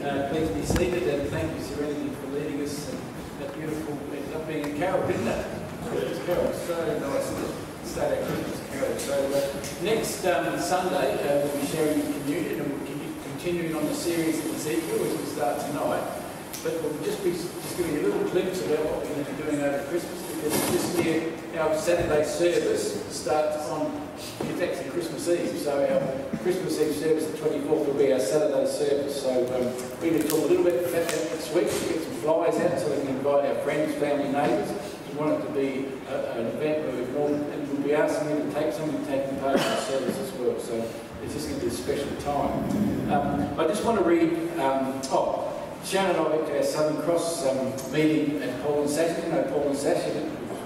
Uh, please be seated and thank you, Serenity, for leading us. And that beautiful, ended up being a carol, didn't it? Christmas carol, so nice to start our Christmas carol. So uh, next um, Sunday, uh, we'll be sharing communion and we'll be continuing on the series of Ezekiel as we start tonight. But we'll just be just giving you a little glimpse about what we're going to be doing over Christmas this year our Saturday service starts on it's Christmas Eve, so our Christmas Eve service, the 24th, will be our Saturday service. So um, we're going to talk a little bit about that next week, get some flyers out so we can invite our friends, family, neighbours. We want it to be a, an event where we've all, and we'll be asking you to take something taking part in the service as well. So it's just going to be a special time. Um, I just want to read, um, oh, Sharon and I went to our Southern Cross um, meeting at Paul and Sash. You know Paul and Sash,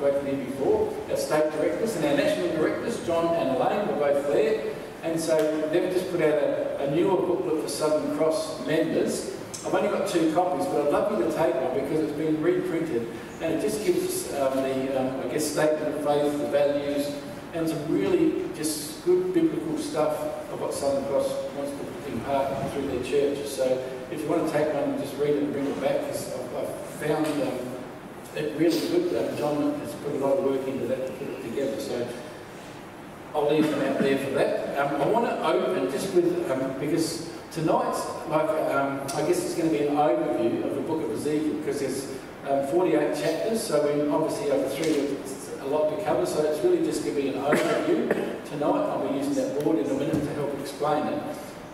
spoken here before, our state directors and our national directors, John and Elaine, were both there. And so they've just put out a, a newer booklet for Southern Cross members. I've only got two copies, but I'd love you to take one because it's been reprinted and it just gives um, the, um, I guess, statement of faith, the values, and some really just good biblical stuff of what Southern Cross wants to impart through their church. So if you want to take one, just read it and bring it back because I've, I've found um, it really good. Uh, John has put a lot of work into that to put it together. So I'll leave them out there for that. Um, I want to open just with, um, because tonight, like, um, I guess it's going to be an overview of the book of Ezekiel because there's um, 48 chapters, so we obviously over three, a lot to cover, so it's really just going to be an overview. Tonight I'll be using that board in a minute to help explain it.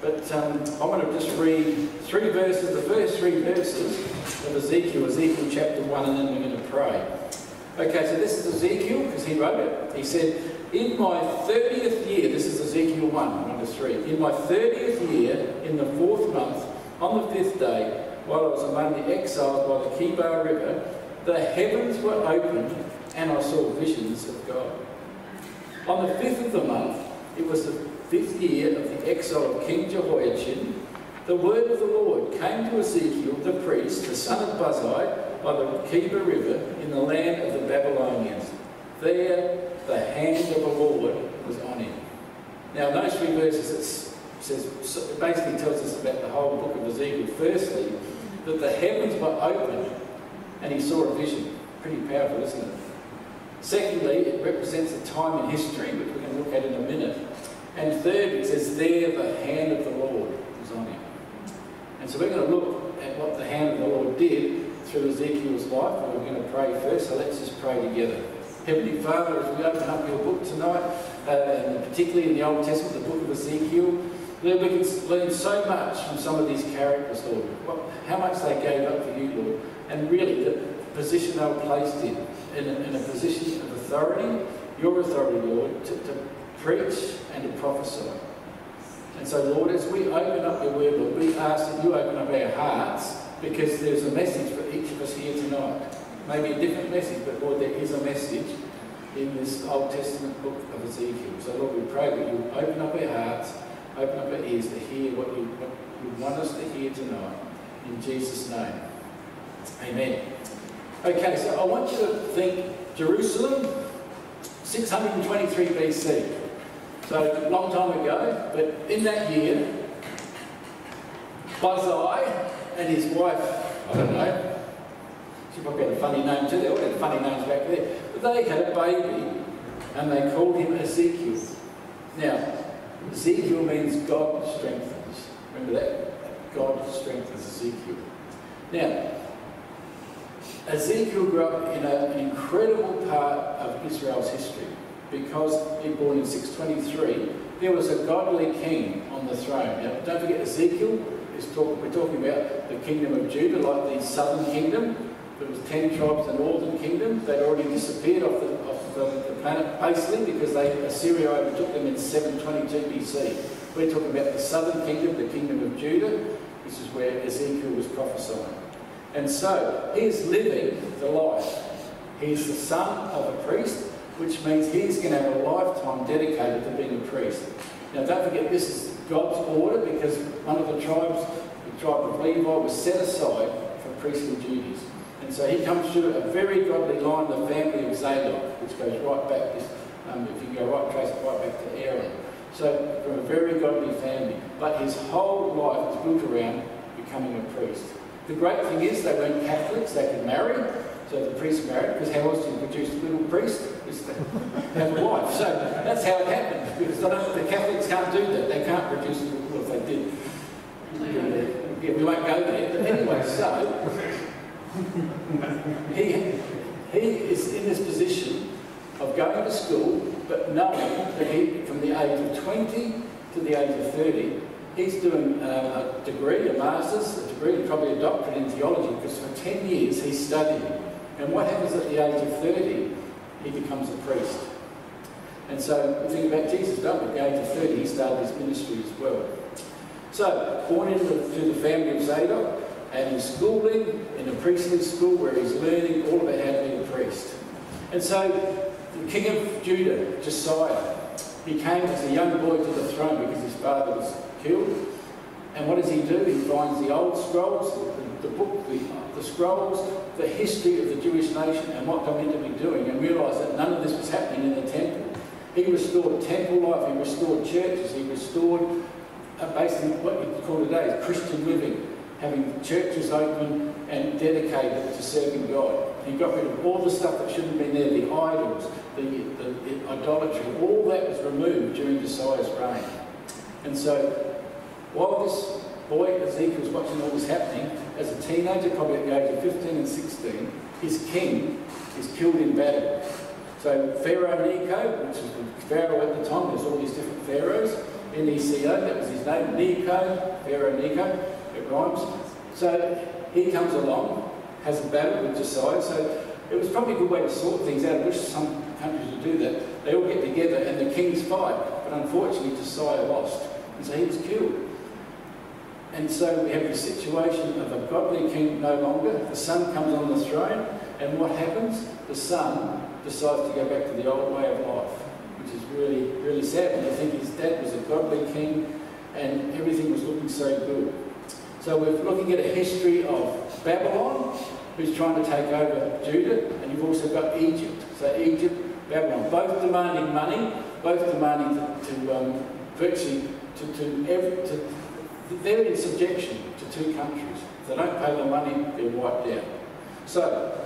But um, I want to just read three verses, the first three verses of Ezekiel, Ezekiel chapter 1, and then we're going to pray. Okay, so this is Ezekiel, because he wrote it. He said, In my 30th year, this is Ezekiel 1, 1 to 3. In my 30th year, in the fourth month, on the fifth day, while I was among the exiles by the Kebar River, the heavens were opened, and I saw visions of God. On the fifth of the month, it was the fifth year of the exile of King Jehoiachin, the word of the Lord came to Ezekiel the priest, the son of Buzi, by the Kebar River in the land of the Babylonians. There the hand of the Lord was on him. Now, those three verses, it says, basically tells us about the whole book of Ezekiel. Firstly, that the heavens were opened and he saw a vision. Pretty powerful, isn't it? Secondly, it represents a time in history, which we're going to look at in a minute. And third, it says, there the hand of the Lord was on him. And so we're going to look at what the hand of the Lord did through Ezekiel's life, and we're going to pray first, so let's just pray together. Heavenly Father, as we open up your book tonight, uh, and particularly in the Old Testament, the book of Ezekiel, Lord, we can learn so much from some of these characters, Lord. What, how much they gave up for you, Lord, and really the position they were placed in, in a, in a position of authority, your authority, Lord, to, to preach and to prophesy. And so, Lord, as we open up your word, Lord, we ask that you open up our hearts because there's a message for each of us here tonight. Maybe a different message, but Lord, there is a message in this Old Testament book of Ezekiel. So, Lord, we pray that you open up our hearts, open up our ears to hear what you, what you want us to hear tonight. In Jesus' name. Amen. Okay, so I want you to think Jerusalem, 623 BC. So long time ago, but in that year, Buzi and his wife, I don't know, she probably had a funny name too, they all had funny names back there, but they had a baby and they called him Ezekiel. Now, Ezekiel means God strengthens. Remember that? God strengthens Ezekiel. Now, Ezekiel grew up in a, an incredible part of Israel's history because he was born in 623, there was a godly king on the throne. Now, don't forget Ezekiel is talk, we're talking about the kingdom of Judah, like the southern kingdom. There was ten tribes, the northern kingdom. They'd already disappeared off the, off the, the planet basically because they, Assyria overtook them in 722 BC. We're talking about the southern kingdom, the kingdom of Judah. This is where Ezekiel was prophesying. And so, he's living the life. He's the son of a priest which means he's going to have a lifetime dedicated to being a priest. Now don't forget this is God's order because one of the tribes, the tribe of Levi, was set aside for priestly duties. And so he comes through a very godly line, the family of Zadok, which goes right back, um, if you go right, trace it right back to Aaron. So from a very godly family. But his whole life is built around becoming a priest. The great thing is they weren't Catholics, they could marry, so the priest married, because how else do you produce a little priest? Have a wife. So that's how it happened, because the Catholics can't do that. They can't produce a little, if they did. Yeah, we won't go there. But anyway, so he, he is in this position of going to school, but knowing that he, from the age of 20 to the age of 30, he's doing uh, a degree, a master's, a degree, probably a doctorate in theology, because for 10 years he's studying. And what happens at the age of 30? He becomes a priest. And so we think about Jesus, don't we? At the age of 30, he started his ministry as well. So, born into the family of Zadok, and he's schooling in a priestly school where he's learning all about how to be a priest. And so, the king of Judah, Josiah, he came as a young boy to the throne because his father was killed. And what does he do? He finds the old scrolls, the, book, the, the scrolls, the history of the Jewish nation and what they're meant to be doing, and realised that none of this was happening in the temple. He restored temple life, he restored churches, he restored uh, basically what you call today Christian living, having churches open and dedicated to serving God. He got rid of all the stuff that shouldn't have been there, the idols, the, the, the idolatry, all that was removed during Josiah's reign. And so, while this boy, Ezekiel, was watching all this happening, as a teenager, probably at the age of 15 and 16, his king is killed in battle. So Pharaoh Necho, which was Pharaoh at the time, there's all these different pharaohs, N-E-C-O, that was his name, Necho, Pharaoh Necho, it rhymes. So he comes along, has a battle with Josiah, so it was probably a good way to sort things out. I wish some countries would do that. They all get together and the kings fight, but unfortunately Josiah lost, and so he was killed. And so we have the situation of a godly king no longer. The son comes on the throne, and what happens? The son decides to go back to the old way of life, which is really, really sad when you think his dad was a godly king and everything was looking so good. So we're looking at a history of Babylon, who's trying to take over Judah, and you've also got Egypt. So Egypt, Babylon, both demanding money, both demanding to, to um, virtually to, to, every, to they're in subjection to two countries. If they don't pay the money, they're wiped out. So,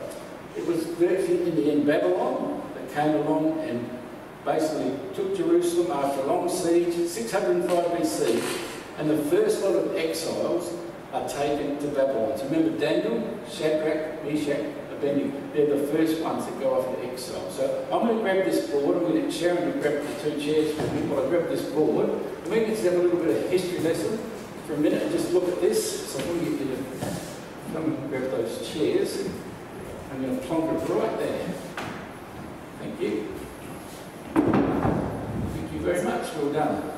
it was virtually in the end Babylon that came along and basically took Jerusalem after a long siege, 605 BC, and the first lot of exiles are taken to Babylon. So remember Daniel, Shadrach, Meshach, Abednego, they're the first ones that go off to exile. So I'm going to grab this board, I'm going to Sharon to grab the two chairs for me I grab this board, and we can have a little bit of history lesson for a minute and just look at this. So I'm going to get you to come and grab those chairs. I'm going to plonk it right there. Thank you. Thank you very much. Well done.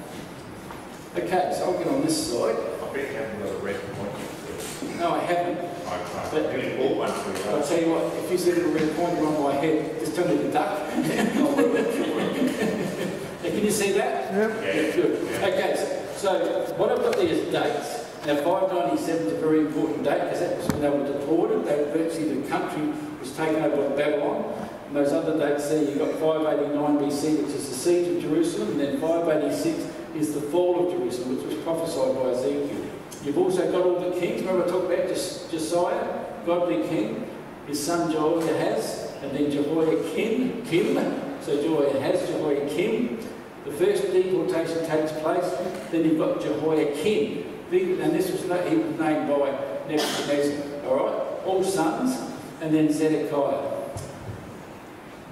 Okay, so I'll get on this side. I bet you haven't got a red point. No, I haven't. I can't. But- really bought one for you. I'll tell you what, if you see a little red pointer on my head, just turn it to duck. Now, Can you see that? Yeah. Yeah, good. Yeah. Okay, so- so what I've got there is dates. Now, 597 is a very important date because that was when they were deported. They virtually the country was taken over by Babylon. And those other dates there, you've got 589 BC, which is the siege of Jerusalem, and then 586 is the fall of Jerusalem, which was prophesied by Ezekiel. You've also got all the kings. Remember I talked about Jos- Josiah, godly king, his son Jehoahaz, and then Jehoiakim, Kim. So Jehoiakim. The first deportation takes place. Then you've got Jehoiakim, and this was na- he was named by Nebuchadnezzar. All right, all sons, and then Zedekiah.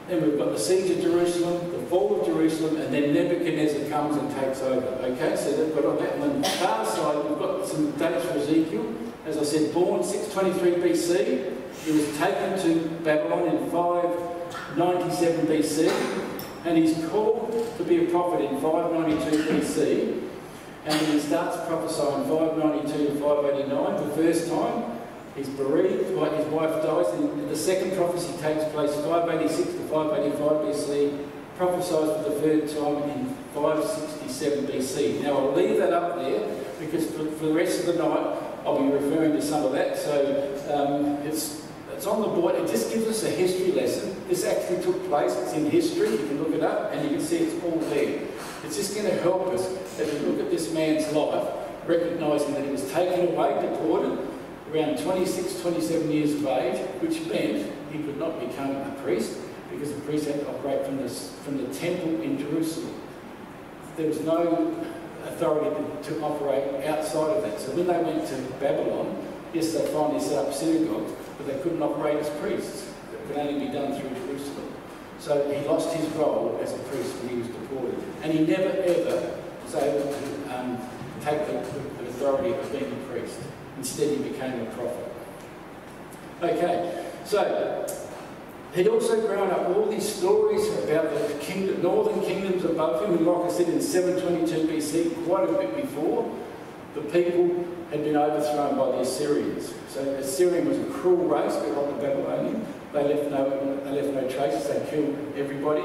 Then we've got the siege of Jerusalem, the fall of Jerusalem, and then Nebuchadnezzar comes and takes over. Okay, so they've got on that. And on the far side, we've got some dates for Ezekiel. As I said, born 623 BC. He was taken to Babylon in 597 BC, and he's called to be a prophet in 592 BC. And he starts prophesying 592 to 589, the first time. He's bereaved, his wife dies, and the second prophecy takes place 586 to 585 BC, prophesies for the third time in 567 BC. Now I'll leave that up there because for, for the rest of the night I'll be referring to some of that. So um, it's it's on the board. It just gives us a history lesson. This actually took place. It's in history. You can look it up and you can see it's all there. It's just going to help us as we look at this man's life recognising that he was taken away, deported, around 26, 27 years of age, which meant he could not become a priest because a priest had to operate from the, from the temple in Jerusalem. There was no authority to, to operate outside of that. So when they went to Babylon, yes, they finally set up synagogues, but they couldn't operate as priests. Could only be done through Jerusalem. So he lost his role as a priest when he was deported. And he never ever was able to um, take the, the authority of being a priest. Instead, he became a prophet. Okay, so He'd also grown up all these stories about the kingdom, northern kingdoms above him, and like I said in 722 BC, quite a bit before, the people had been overthrown by the Assyrians. So Assyrian was a cruel race, a bit like the Babylonian. They left no, they left no traces, they killed everybody,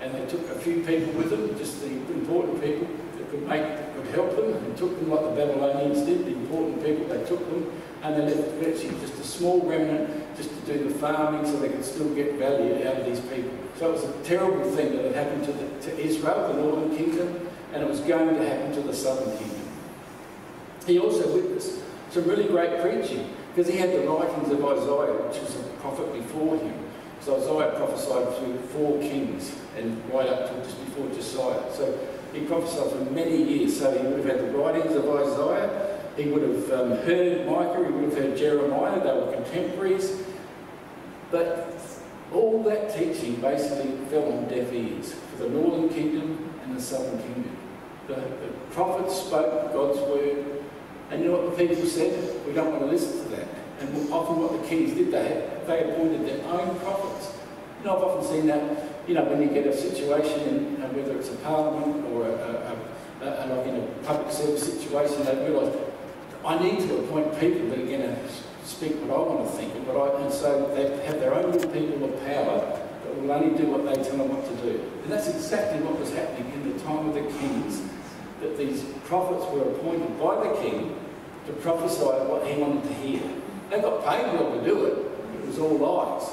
and they took a few people with them, just the important people that could make, could help them, and took them like the Babylonians did, the important people, they took them, and they left virtually just a small remnant just to do the farming so they could still get value out of these people. So it was a terrible thing that had happened to, the, to Israel, the northern kingdom, and it was going to happen to the southern kingdom. He also witnessed some really great preaching because he had the writings of Isaiah, which was a prophet before him. So Isaiah prophesied through four kings and right up to just before Josiah. So he prophesied for many years. So he would have had the writings of Isaiah, he would have um, heard Micah, he would have heard Jeremiah, they were contemporaries. But all that teaching basically fell on deaf ears for the northern kingdom and the southern kingdom. The, the prophets spoke God's word, and you know what the people said? We don't want to listen to that. And often what the kings did, they, they appointed their own prophets. You know, I've often seen that, you know, when you get a situation, in, uh, whether it's a parliament or a, a, a, a, like in a public service situation, they realise I need to appoint people that are going to speak what I want to think, and, what I, and so they have their own people of power that will only do what they tell them what to do. And that's exactly what was happening in the time of the kings, that these prophets were appointed by the king to prophesy what he wanted to hear. They got paid well to do it, it was all lies.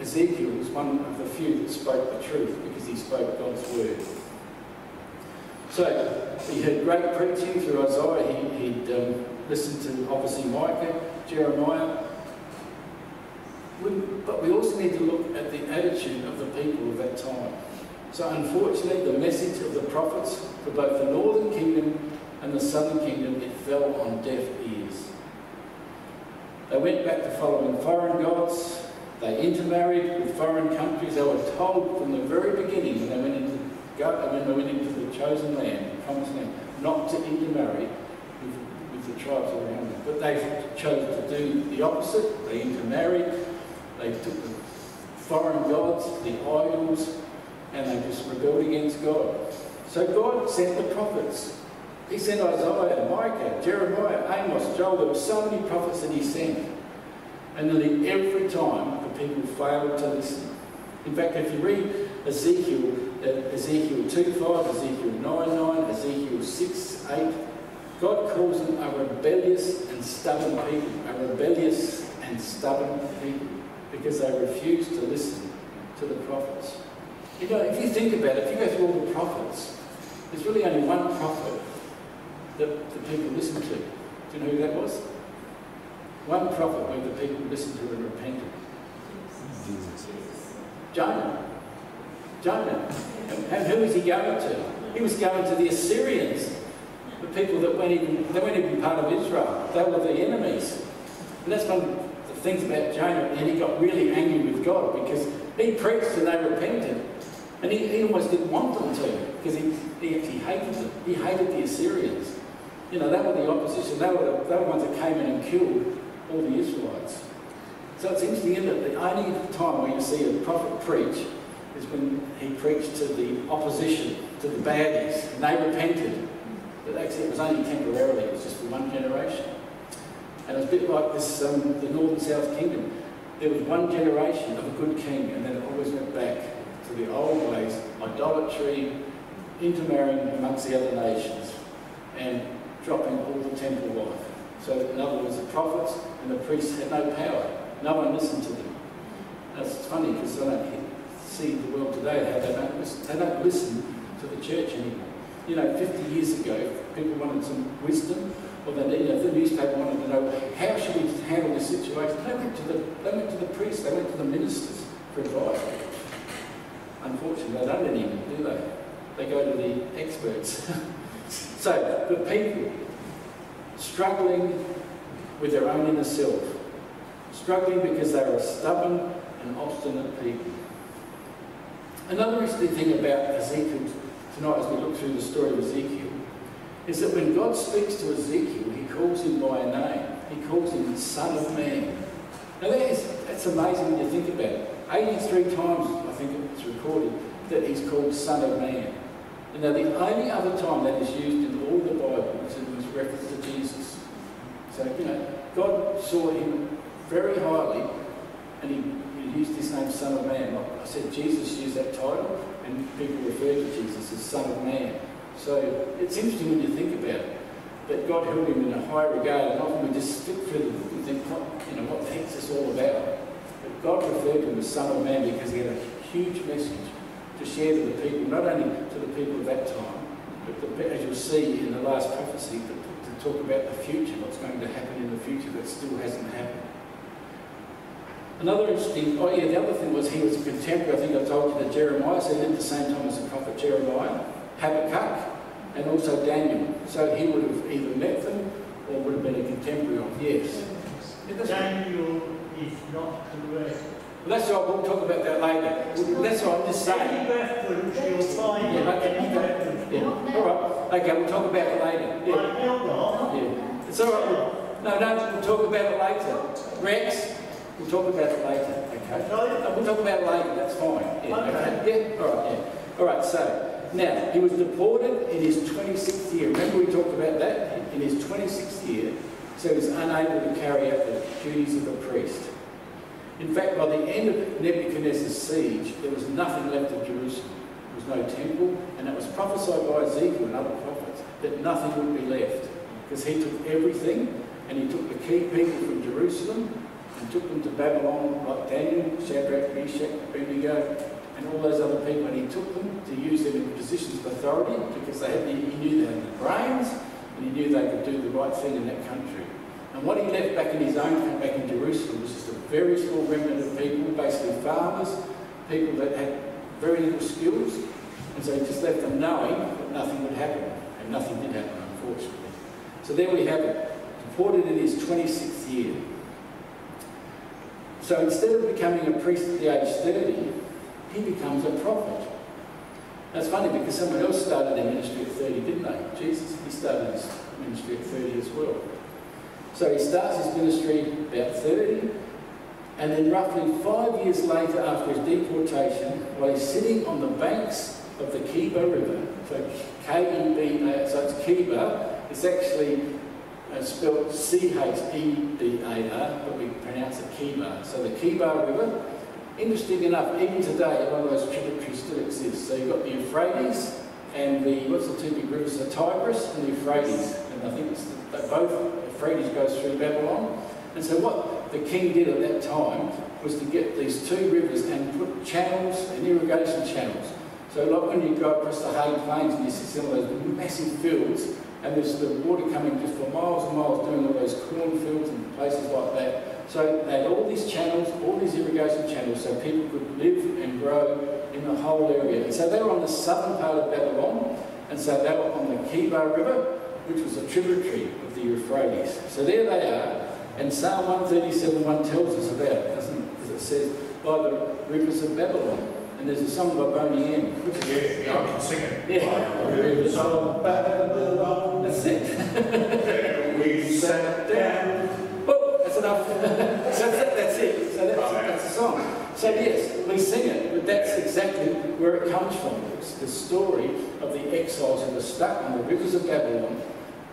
Ezekiel was one of the few that spoke the truth because he spoke God's word. So he heard great preaching through Isaiah. He, would um, listened to obviously Micah, Jeremiah. We, but we also need to look at the attitude of the people of that time. So unfortunately, the message of the prophets for both the northern kingdom and the southern kingdom, it fell on deaf ears. They went back to following foreign gods. They intermarried with foreign countries. They were told from the very beginning when they went into when they went into the chosen land, the promised land, not to intermarry with, with the tribes around them. But they chose to do the opposite. They intermarried. They took the foreign gods, the idols, and they just rebelled against God. So God sent the prophets. He sent Isaiah, Micah, Jeremiah, Amos, Joel. There were so many prophets that he sent. And nearly every time the people failed to listen. In fact, if you read Ezekiel, uh, Ezekiel 2 5, Ezekiel 9 9, Ezekiel 6 8, God calls them a rebellious and stubborn people, a rebellious and stubborn people, because they refuse to listen to the prophets. You know, if you think about it, if you go through all the prophets, there's really only one prophet that the people listened to. Do you know who that was? One prophet where the people listened to and repented. Jesus. Jonah. Jonah. And who was he going to? He was going to the Assyrians, the people that weren't even, they weren't even part of Israel. They were the enemies. And that's one of the things about Jonah, and he got really angry with God because he preached and they repented. And he, he almost didn't want them to because he, he actually hated them. He hated the Assyrians. You know, they were the opposition. They were the, they were the ones that came in and killed all the Israelites. So it's interesting, isn't it? The only time where you see a prophet preach is when he preached to the opposition, to the baddies, and they repented. But actually it was only temporarily, it was just for one generation. And it's a bit like this, um, the Northern South Kingdom. There was one generation of a good king, and then it always went back to the old ways, idolatry, intermarrying amongst the other nations, and dropping all the temple life. So in other words, the prophets and the priests had no power. No one listened to them. That's funny because I don't see the world today how they don't listen, they don't listen to the church anymore. you know, 50 years ago, people wanted some wisdom, or they, you know, the newspaper wanted to know how should we handle this situation. They went to the, they went to the priests, they went to the ministers for advice. Unfortunately, they don't anymore, do they? They go to the experts. so, the people struggling with their own inner self, struggling because they are stubborn and obstinate people. Another interesting thing about Ezekiel tonight as we look through the story of Ezekiel is that when God speaks to Ezekiel, he calls him by a name. He calls him Son of Man. Now that is, that's amazing when you think about it. 83 times, I think it's recorded, that he's called Son of Man. And now the only other time that is used in all the Bible is in this reference to Jesus. So, you know, God saw him very highly and he used his name Son of Man. Like I said, Jesus used that title, and people refer to Jesus as Son of Man. So it's interesting when you think about it, that God held him in a high regard, and often we just flip through the book and think, what, you know, what the heck's this all about? But God referred to him as Son of Man because he had a huge message share to the people, not only to the people of that time, but the, as you'll see in the last prophecy, to, talk about the future, what's going to happen in the future that still hasn't happened. Another interesting, oh yeah, the other thing was he was a contemporary, I think I told you, that Jeremiah, lived at the same time as the prophet Jeremiah, Habakkuk, and also Daniel. So he would have either met them or would have been a contemporary of, yes. Daniel is not correct. That's right, we'll talk about that later. Let's just saying. Any reference you'll find Yeah, okay, any reference. Yeah, all right. Okay, we'll talk about it later. Yeah, Right, hold on. yeah. It's all right. No, no, we'll talk about it later. Rex, we'll talk about it later, okay? No, We'll talk about it later, that's fine. Yeah, okay. Yeah, all right, yeah. All right, so, now, he was deported in his 26th year. Remember we talked about that? In his 26th year, so he was unable to carry out the duties of a priest. In fact, by the end of Nebuchadnezzar's siege, there was nothing left of Jerusalem. There was no temple, and it was prophesied by Ezekiel and other prophets that nothing would be left. Because he took everything, and he took the key people from Jerusalem and took them to Babylon, like Daniel, Shadrach, Meshach, Abednego, and all those other people, and he took them to use them in positions of authority because they had he knew they had the brains, and he knew they could do the right thing in that country. What he left back in his own country, back in Jerusalem, was just a very small remnant of people, basically farmers, people that had very little skills, and so he just left them knowing that nothing would happen, and nothing did happen, unfortunately. So there we have it, deported in his 26th year. So instead of becoming a priest at the age 30, he becomes a prophet. That's funny because someone else started their ministry at 30, didn't they? Jesus, he started his ministry at 30 as well. So he starts his ministry about 30, and then roughly five years later, after his deportation, while he's sitting on the banks of the Kiba River, so K-E-B-A, so it's Kiba, it's actually uh, spelled C-H-E-B-A-R, but we pronounce it Kiba. So the Kiba River, interesting enough, even today, one of those tributaries still exists. So you've got the Euphrates and the, what's the two big rivers, the Tigris and the Euphrates. And I think it's the, they both, Euphrates goes through Babylon. And so what the king did at that time was to get these two rivers and put channels and irrigation channels. So like when you go across the high plains and you see some of those massive fields, and there's the water coming just for miles and miles doing all those cornfields and places like that. So they had all these channels, all these irrigation channels, so people could live and grow in the whole area. And so they were on the southern part of Babylon, and so they were on the Kibar River, which was a tributary of the Euphrates. So there they are, and Psalm 137 1 tells us about it, doesn't it? Because it says, by the rivers of Babylon. And there's a song by Boney M. Yeah, yeah, I can sing it. yeah, rivers of Babylon. That's it. We sat down. Oh, that's enough. that's, it, that's it. So that's, that's a song. So yes, we sing it, but that's exactly where it comes from. It's the story of the exiles who were stuck on the rivers of Babylon,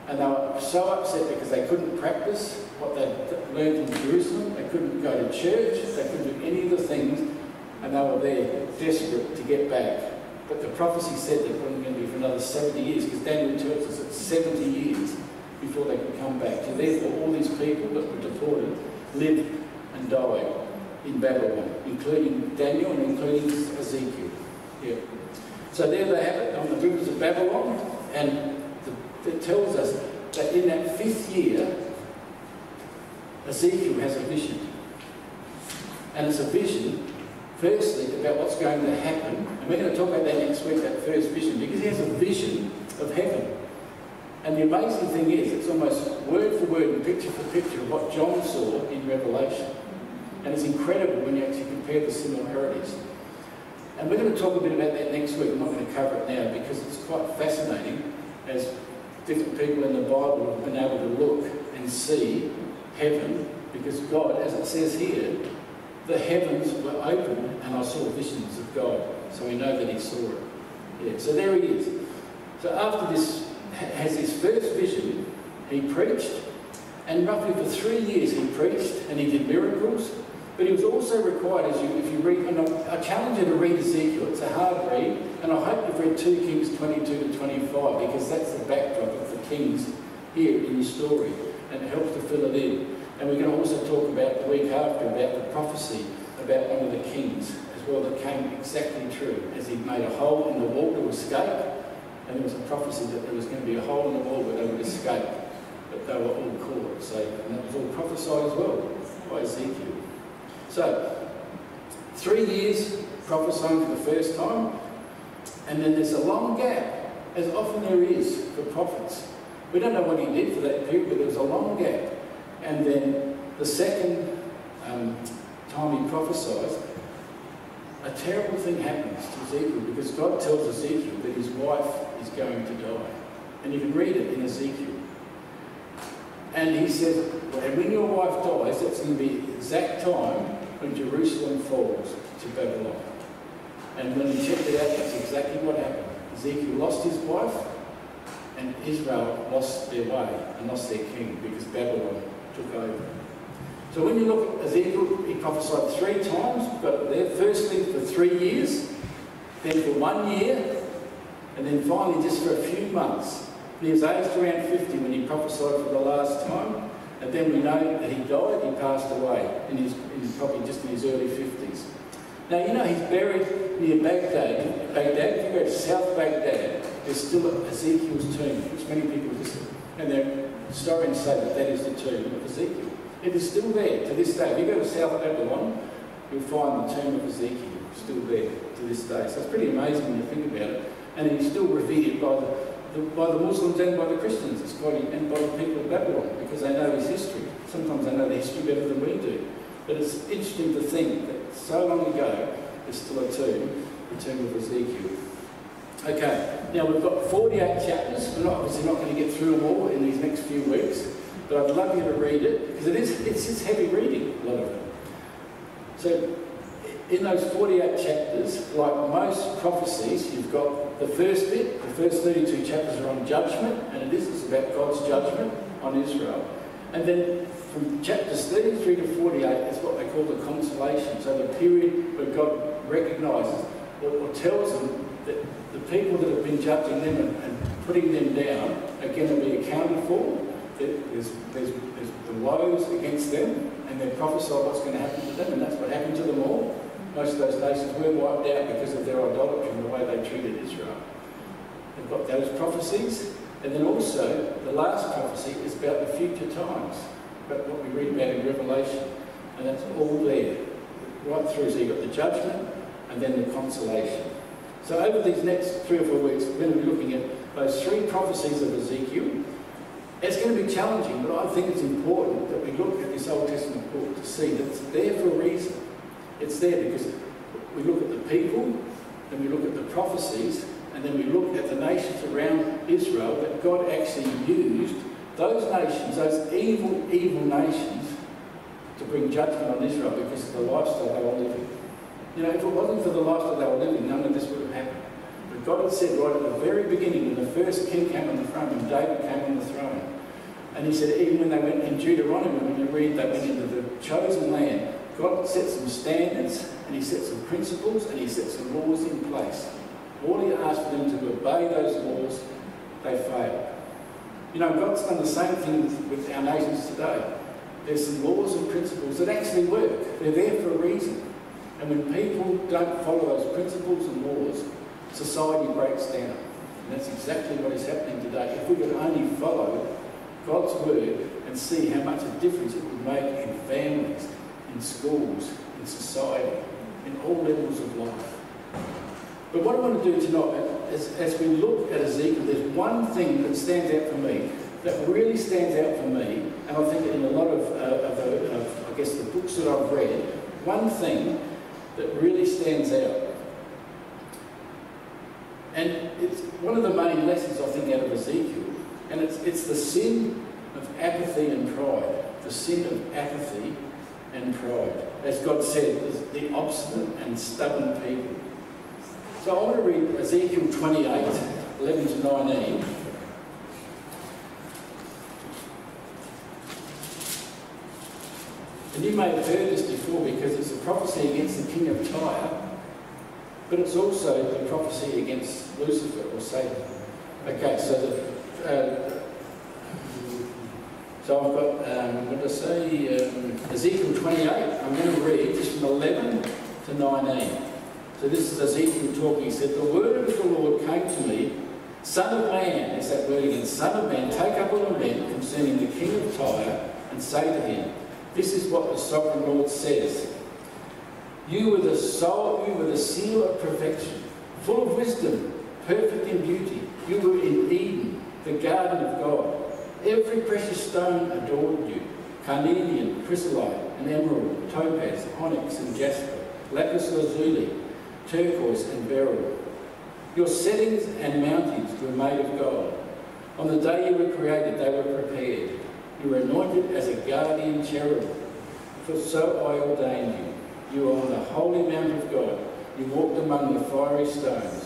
and they were so upset because they couldn't practice what they'd learned in Jerusalem. They couldn't go to church. They couldn't do any of the things, and they were there desperate to get back. But the prophecy said they wasn't going to be for another 70 years, because Daniel tells us it's 70 years before they could come back. So therefore, all these people that were deported lived and died in Babylon, including Daniel and including Ezekiel. Yeah. So there they have it on the rivers of Babylon, And the, it tells us that in that fifth year, Ezekiel has a vision. And it's a vision, firstly, about what's going to happen. And we're going to talk about that next week, that first vision, because he has a vision of heaven. And the amazing thing is, it's almost word for word and picture for picture of what John saw in Revelation. And it's incredible when you actually compare the similarities. And we're going to talk a bit about that next week. I'm not going to cover it now because it's quite fascinating as different people in the Bible have been able to look and see heaven because God, as it says here, the heavens were open and I saw visions of God. So we know that he saw it. Yeah, so there he is. So after this, has his first vision, he preached, and roughly for three years he preached and he did miracles. But he was also required, as you, if you read, and I, I challenge you to read Ezekiel, it's a hard read, and I hope you've read 2 Kings 22 to 25 because that's the backdrop of the Kings here in the story, and it helps to fill it in. And we're going to also talk about the week after about the prophecy about one of the kings as well that came exactly true as he made a hole in the wall to escape. And there was a prophecy that there was going to be a hole in the wall where they would escape, but they were all caught. So, and that was all prophesied as well by Ezekiel. So, three years prophesying for the first time, and then there's a long gap, as often there is for prophets. We don't know what he did for that period, but there was a long gap. And then the second um, time he prophesies, a terrible thing happens to Ezekiel because God tells Ezekiel that his wife is going to die. And you can read it in Ezekiel. And he says, well, when your wife dies, that's going to be the exact time when Jerusalem falls to Babylon. And when he checked it out, that's exactly what happened. Ezekiel lost his wife, and Israel lost their way and lost their king because Babylon took over. So when you look at Ezekiel, he prophesied three times. We've got there. Firstly, for three years, then for one year, and then finally just for a few months. He was aged around 50 when he prophesied for the last time, and then we know that he died, he passed away, in his, in probably just in his early 50s. Now, you know, he's buried near Baghdad. Baghdad, if you go to South Baghdad, there's still Ezekiel's tomb, which many people just, and their historians say that that is the tomb of Ezekiel. It is still there to this day. If you go to South Babylon, you'll find the tomb of Ezekiel still there to this day. So it's pretty amazing when you think about it. And he's still revered by the, the, by the Muslims and by the Christians, it's quite, and by the people of Babylon, because they know his history. Sometimes they know the history better than we do. But it's interesting to think that so long ago, there's still a tomb, the tomb of Ezekiel. Okay, now we've got 48 chapters. We're not, obviously not going to get through them all in these next few weeks, but I'd love you to read it because it is it's, it's heavy reading, a lot of it. So in those 48 chapters, like most prophecies, you've got the first bit, the first 32 chapters are on judgment, and it is about God's judgment on Israel. And then from chapters 33 to 48 is what they call the consolation. So the period where God recognises or, or tells them that the people that have been judging them and, and putting them down are going to be accounted for. There's, there's, there's the woes against them, and they prophesy what's going to happen to them, and that's what happened to them all. Most of those nations were wiped out because of their idolatry and the way they treated Israel. They've got those prophecies, and then also the last prophecy is about the future times, about what we read about in Revelation, and that's all there, right through. So you've got the judgment and then the consolation. So over these next three or four weeks, we're going to be looking at those three prophecies of Ezekiel. It's going to be challenging, but I think it's important that we look at this Old Testament book to see that it's there for a reason. It's there because we look at the people, then we look at the prophecies, and then we look at the nations around Israel that God actually used those nations, those evil, evil nations, to bring judgment on Israel because of the lifestyle they were living. You know, if it wasn't for the lifestyle they were living, none of this would have happened. But God had said right at the very beginning, when the first king came on the throne, when David came on the throne, and he said, even when they went in Deuteronomy, when you read they went into the chosen land, God set some standards, and he set some principles, and he set some laws in place. All he asked for them to obey those laws, they failed. You know, God's done the same thing with our nations today. There's some laws and principles that actually work. They're there for a reason. And when people don't follow those principles and laws, society breaks down. And that's exactly what is happening today. If we could only follow God's word and see how much a difference it would make in families, in schools, in society, in all levels of life. But what I want to do tonight is, as we look at Ezekiel, there's one thing that stands out for me, that really stands out for me, and I think in a lot of, uh, of, uh, of, I guess, the books that I've read, one thing that really stands out. And it's one of the main lessons, I think, out of Ezekiel, and it's, it's the sin of apathy and pride. The sin of apathy and pride. As God said, the obstinate and stubborn people. So I want to read Ezekiel 28, 11 to 19. And you may have heard this before because it's a prophecy against the king of Tyre, but it's also a prophecy against Lucifer or Satan. Okay, so the, uh, so I've got, um, what did I say, um, Ezekiel 28. I'm going to read just from 11 to 19. So this is Ezekiel talking. He said, The word of the Lord came to me, Son of man, is that word again, Son of man, take up a lament concerning the king of Tyre and say to him, This is what the sovereign Lord says. You were the soul, you were the seal of perfection, full of wisdom, perfect in beauty. You were in Eden, the garden of God. Every precious stone adorned you carnelian, chrysolite, and emerald, topaz, onyx, and jasper, lapis lazuli, turquoise, and beryl. Your settings and mountings were made of gold. On the day you were created, they were prepared. You were anointed as a guardian cherub, for so I ordained you. You were on the holy mount of God. You walked among the fiery stones.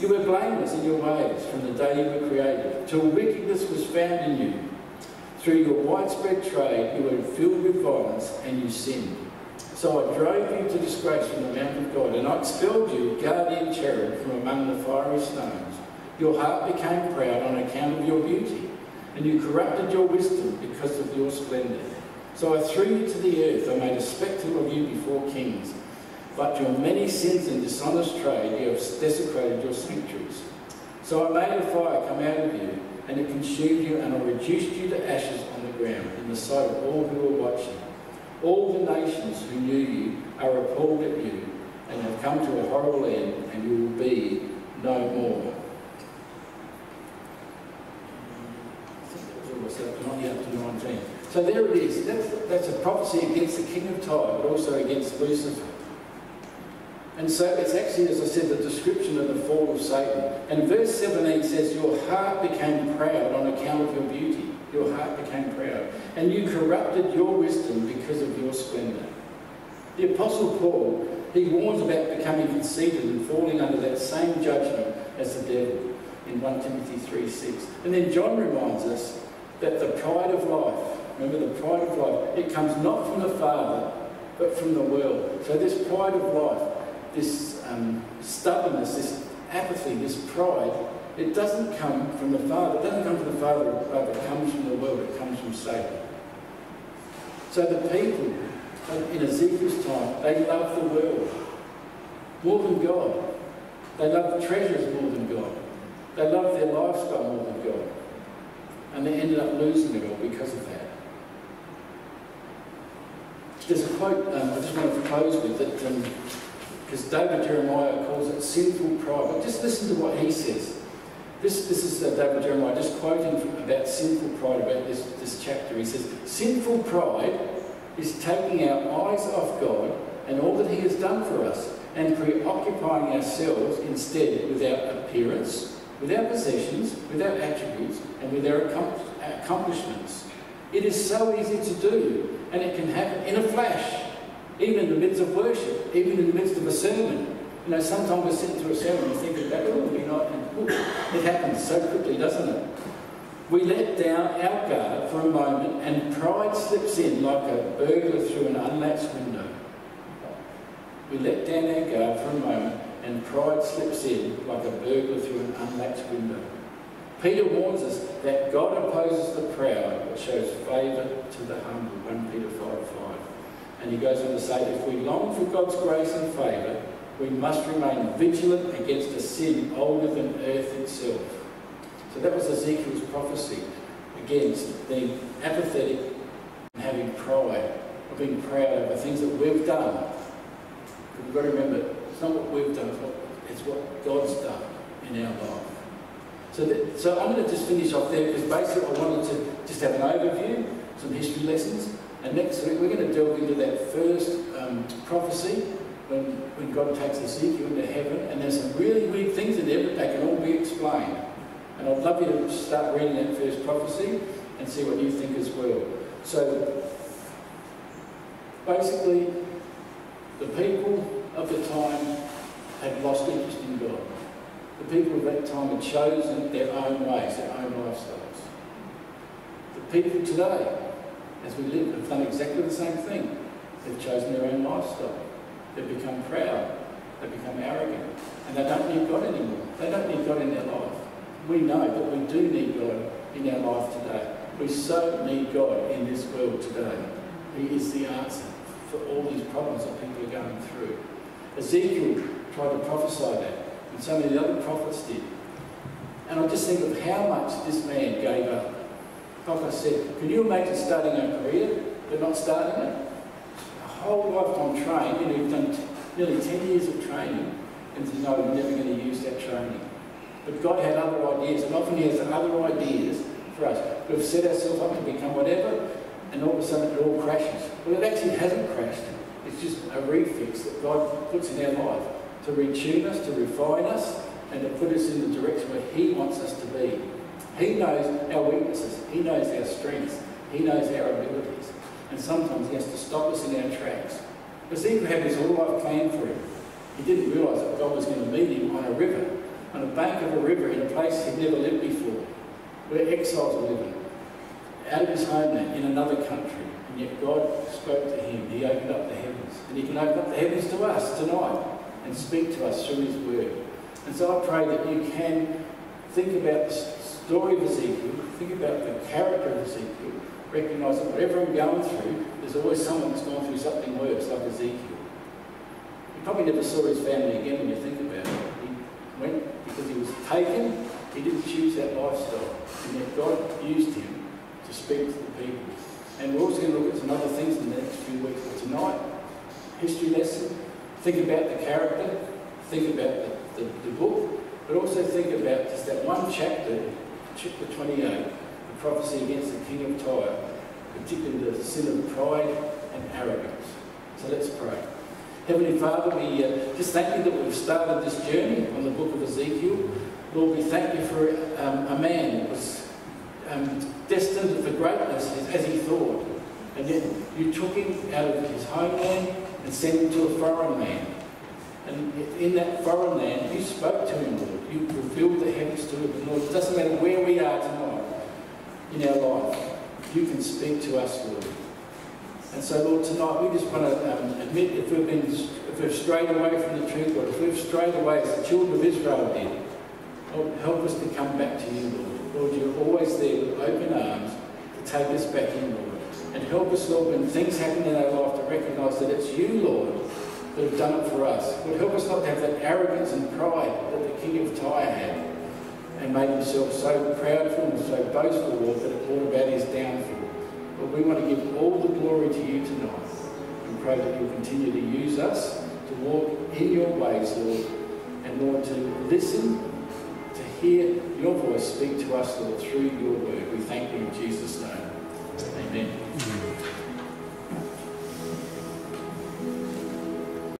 You were blameless in your ways from the day you were created, till wickedness was found in you. Through your widespread trade, you were filled with violence and you sinned. So I drove you to disgrace from the mount of God, and I expelled you, guardian cherub, from among the fiery stones. Your heart became proud on account of your beauty, and you corrupted your wisdom because of your splendour. So I threw you to the earth, I made a spectacle of you before kings. But your many sins and dishonest trade, you have desecrated your sanctuaries. So I made a fire come out of you, and it consumed you, and I reduced you to ashes on the ground in the sight of all who were watching. All the nations who knew you are appalled at you, and have come to a horrible end, and you will be no more. So there it is. That's, that's a prophecy against the king of Tyre, but also against Lucifer. And so it's actually, as I said, the description of the fall of Satan. And verse 17 says, Your heart became proud on account of your beauty. Your heart became proud. And you corrupted your wisdom because of your splendour. The Apostle Paul, he warns about becoming conceited and falling under that same judgment as the devil in 1 Timothy 3 6. And then John reminds us that the pride of life, remember the pride of life, it comes not from the Father, but from the world. So this pride of life, this um, stubbornness, this apathy, this pride, it doesn't come from the Father. It doesn't come from the Father, but it comes from the world. It comes from Satan. So the people in Ezekiel's time, they love the world more than God. They love treasures more than God. They love their lifestyle more than God. And they ended up losing it all because of that. There's a quote um, I just want to close with that because David Jeremiah calls it sinful pride. But just listen to what he says. This, this is uh, David Jeremiah just quoting about sinful pride about this, this chapter. He says, Sinful pride is taking our eyes off God and all that He has done for us and preoccupying ourselves instead with our appearance, with our possessions, with our attributes, and with our accomplishments. It is so easy to do, and it can happen in a flash, even in the midst of worship, even in the midst of a sermon. You know, sometimes we sit through a sermon and think that, oh, you know, and it happens so quickly, doesn't it? We let down our guard for a moment and pride slips in like a burglar through an unlatched window. We let down our guard for a moment and pride slips in like a burglar through an unlatched window. Peter warns us that God opposes the proud but shows favour to the humble, 1 Peter 5 5. And he goes on to say, if we long for God's grace and favour, we must remain vigilant against a sin older than earth itself So that was Ezekiel's prophecy against being apathetic and having pride, or being proud over things that we've done. But we've got to remember, it's not what we've done, it's what, it's what God's done in our life. So, that, so I'm going to just finish off there because basically I wanted to just have an overview, some history lessons, and next week we're going to delve into that first um, prophecy when, when God takes Ezekiel into heaven, and there's some really weird things in there, but they can all be explained. And I'd love you to start reading that first prophecy and see what you think as well. So, basically, the people of the time had lost interest in God. The people of that time had chosen their own ways, their own lifestyles. The people today, as we live, have done exactly the same thing. They've chosen their own lifestyle. They've become proud. They've become arrogant. And they don't need God anymore. They don't need God in their life. We know that we do need God in our life today. We so need God in this world today. He is the answer for all these problems that people are going through. Ezekiel tried to prophesy that, and so many other prophets did. And I just think of how much this man gave up. Like I said, can you imagine starting a career but not starting it? A whole lifetime train, you know, you've done nearly 10 years of training, and you know you're never going to use that training. But God had other ideas, and often He has other ideas for us. We've set ourselves up to become whatever, and all of a sudden it all crashes. Well, it actually hasn't crashed. It's just a refix that God puts in our life to retune us, to refine us, and to put us in the direction where He wants us to be. He knows our weaknesses. He knows our strengths. He knows our abilities. And sometimes He has to stop us in our tracks. Ezekiel had his whole life planned for him. He didn't realise that God was going to meet him on a river, on a bank of a river in a place he'd never lived before, where exiles were living, out of his homeland, in another country. And yet God spoke to him. He opened up the heavens. And he can open up the heavens to us tonight and speak to us through his word. And so I pray that you can think about the story of Ezekiel, think about the character of Ezekiel, recognise that whatever I'm going through, there's always someone that's gone through something worse, like Ezekiel. He probably never saw his family again when you think about it. He went because he was taken, he didn't choose that lifestyle. And yet God used him to speak to the people. And we're also going to look at some other things in the next few weeks. But tonight, history lesson, think about the character, think about the, the, the book, but also think about just that one chapter, chapter 28, the prophecy against the king of Tyre, particularly the sin of pride and arrogance. So let's pray. Heavenly Father, we uh, just thank you that we've started this journey on the book of Ezekiel. Lord, we thank you for um, a man that was um, destined for greatness as he thought. And yet you took him out of his homeland and sent him to a foreign land. And in that foreign land, you spoke to him, Lord. You revealed the heavens to him. Lord, it doesn't matter where we are tonight in our life, you can speak to us, Lord. And so, Lord, tonight we just want to um, admit if we've been, if we've strayed away from the truth, Lord, if we've strayed away as the children of Israel did, Lord, help us to come back to you, Lord. Lord, you're always there with open arms to take us back in, Lord. And help us, Lord, when things happen in our life to recognise that it's you, Lord, that have done it for us. Lord, help us not to have that arrogance and pride that the king of Tyre had and made himself so proudful and so boastful, Lord, that it brought about his downfall. But we want to give all the glory to you tonight and pray that you'll continue to use us to walk in your ways, Lord, and Lord, to listen, to hear your voice speak to us, Lord, through your word. We thank you in Jesus' name. Amen.